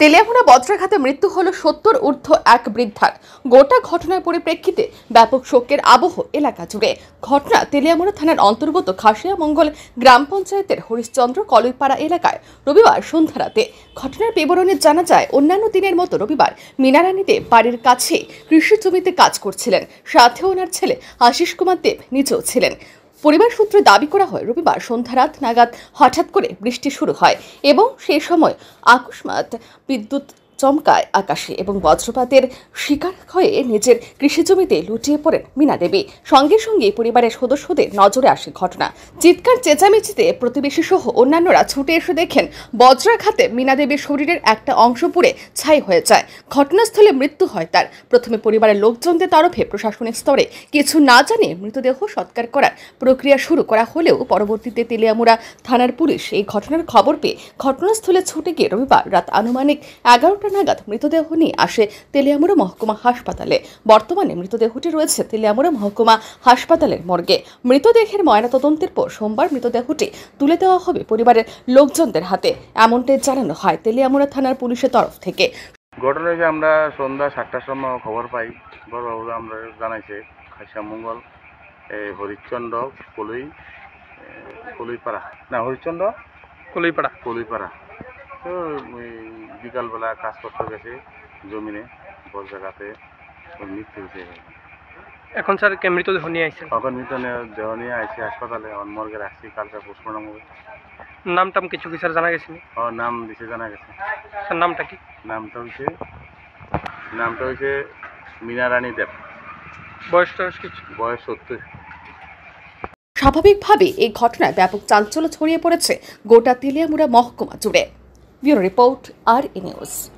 তেলিয়ামুড়া বজ্রাঘাতে মৃত্যু হল সত্তর ঊর্ধ্ব এক বৃদ্ধার। গোটা ঘটনার পরিপ্রেক্ষিতে ব্যাপক শোকের আবহ এলাকা জুড়ে। ঘটনা তেলিয়ামুড়া থানার অন্তর্গত খাসিয়া মঙ্গল গ্রাম পঞ্চায়েতের হরিশ্চন্দ্র কলইপাড়া এলাকায় রবিবার সন্ধ্যা রাতে। ঘটনার বিবরণে জানা যায়, অন্যান্য দিনের মতো রবিবার মিনারানিতে বাড়ির কাছে কৃষি জমিতে কাজ করছিলেন। সাথে ওনার ছেলে আশিস কুমার দেব নিজেও ছিলেন। পরিবার সূত্রে দাবি করা হয়, রবিবার সন্ধ্যা রাত নাগাদ হঠাৎ করে বৃষ্টি শুরু হয় এবং সেই সময় আকস্মাত বিদ্যুৎ চমকায় আকাশে এবং বজ্রপাতের শিকার হয়ে নিজের কৃষিজমিতে লুটিয়ে পড়েন মীনা দেবী। সঙ্গে সঙ্গে পরিবারের সদস্যদের নজরে আসে ঘটনা। চিৎকার, চেঁচামেচিতে প্রতিবেশী সহ অন্যান্যরা ছুটে এসে দেখেন, বজ্রাঘাতে মীনা দেবীর শরীরের একটা অংশ পুড়ে ছাই হয়ে যায়। ঘটনাস্থলে মৃত্যু হয় তার। প্রথমে পরিবারের লোকজনদের তরফে প্রশাসনিক স্তরে কিছু না জানিয়ে মৃতদেহ সৎকার করার প্রক্রিয়া শুরু করা হলেও পরবর্তীতে তেলিয়ামুড়া থানার পুলিশ এই ঘটনার খবর পেয়ে ঘটনাস্থলে ছুটে গিয়ে রবিবার রাত আনুমানিক এগারোটা নাগাদ মৃতদেহ নিয়ে আসে তেলিয়ামুড়া মহকুমা হাসপাতালে। বর্তমানে মৃতদেহটি রয়েছে তেলিয়ামুড়া মহকুমা হাসপাতালের মর্গে। মৃতদেহের ময়নাতদন্তের পর সোমবার মৃতদেহটি তুলে দেওয়া হবে পরিবারের লোকজনদের হাতে। এমনটাই জানানো হয় তেলিয়ামুড়া থানার পুলিশের তরফ থেকে। ঘটনা হয়েছে আমরা সন্ধ্যা সাতটার সময় খবর পাই। বড়বাবু আমরা জানাইছে খাইসা মঙ্গল এই হরিশ্চন্দ্র কলই কলইপাড়া। না হরিশ্চন্দ্র? কলইপাড়া। কলইপাড়া। তো বিকালবেলা কাজ করতে গেছে জমিনে বড় জায়গাতে। মৃত্যু হয়েছে এখন স্যার কে মৃতদেহ নিয়ে আইছেন? তখন মৃত্যু নিয়ে- দেহ নিয়ে আইসি হাসপাতালে অন মর্গে রাখছি কালকে পোস্টমর্টম হবে। নাম টাম কিছু কি স্যার জানা গেছে? ওর নাম দিছে জানা গেছে। স্যার নামটা কি? নামটা হয়েছে নামটা হয়েছে মিনারানী দেব। বয়স টয়স কিছু বয়স সত্তর। স্বাভাবিকভাবে এই ঘটনায় ব্যাপক চাঞ্চল্য ছড়িয়ে পড়েছে গোটা তেলিয়ামুড়া মহকুমা জুড়ে। We Report, our News.